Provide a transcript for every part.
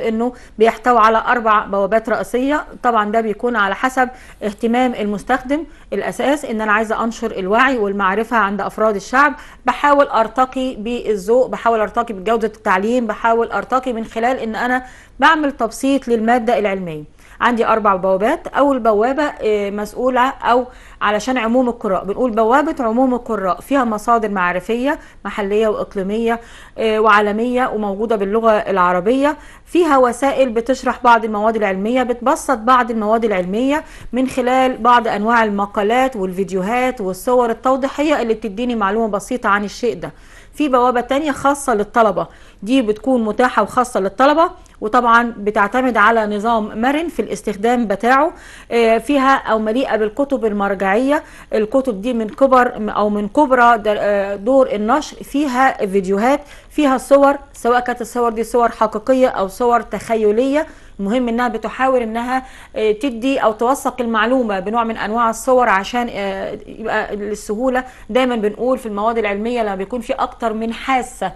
إنه بيحتوي على أربع بوابات رئيسية. طبعا ده بيكون على حسب اهتمام المستخدم. الأساس إن أنا عايزة أنشر الوعي والمعرفة عند أفراد الشعب. بحاول أرتقي بالذوق بحاول أرتقي بجودة التعليم بحاول أرتقي من خلال إن أنا بعمل تبسيط للمادة العلمية. عندي أربع بوابات. أول بوابة آه، مسؤولة أو علشان عموم القراء. بنقول بوابة عموم القراء. فيها مصادر معرفية محلية وإقليمية آه، وعالمية وموجودة باللغة العربية. فيها وسائل بتشرح بعض المواد العلمية بتبسط بعض المواد العلمية من خلال بعض أنواع المقالات والفيديوهات والصور التوضيحية اللي بتديني معلومة بسيطة عن الشيء ده. في بوابة تانية خاصة للطلبة. دي بتكون متاحة وخاصة للطلبة. وطبعا بتعتمد على نظام مرن في الاستخدام بتاعه آه، فيها أو مليئة بالكتب المرجعية. الكتب دي من كبر أو من كبرى آه، دور النشر. فيها فيديوهات فيها صور سواء كانت الصور دي صور حقيقية أو صور تخيلية. المهم إنها بتحاول إنها آه، تدي أو توثق المعلومة بنوع من أنواع الصور عشان يبقى للسهولة. دايما بنقول في المواد العلمية لما بيكون في أكتر من حاسة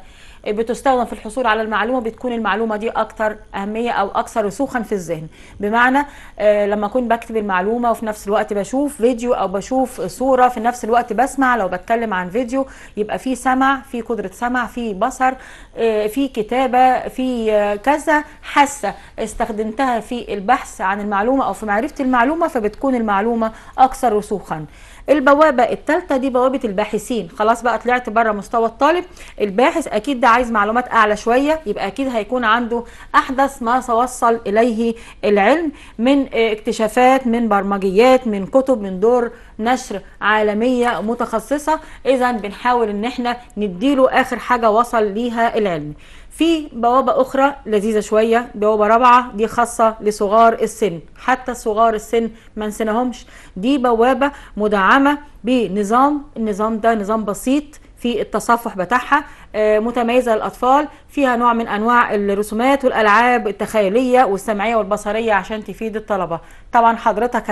بتستخدم في الحصول على المعلومة بتكون المعلومة دي أكتر أهمية أو أكثر رسوخا في الذهن. بمعنى آه، لما أكون بكتب المعلومة وفي نفس الوقت بشوف فيديو أو بشوف صورة في نفس الوقت بسمع لو بتكلم عن فيديو يبقى في سمع في قدرة سمع في بصر آه، في كتابة في آه، كذا حاسة استخدمتها في البحث عن المعلومة أو في معرفة المعلومة فبتكون المعلومة أكثر رسوخا. البوابة الثالثة دي بوابة الباحثين. خلاص بقى طلعت بره مستوى الطالب. الباحث أكيد ده عايز معلومات أعلى شوية يبقى أكيد هيكون عنده أحدث ما توصل إليه العلم من اكتشافات من برمجيات من كتب من دور نشر عالمية متخصصة. إذا بنحاول إن إحنا نديله آخر حاجة وصل ليها العلم. في بوابة أخرى لذيذة شوية بوابة رابعة دي خاصة لصغار السن. حتى صغار السن ما نسيناهمش. دي بوابة مدعمة بنظام النظام ده نظام بسيط في التصفح بتاعها آه، متميزة للأطفال فيها نوع من أنواع الرسومات والألعاب التخيلية والسمعية والبصرية عشان تفيد الطلبة. طبعا حضرتك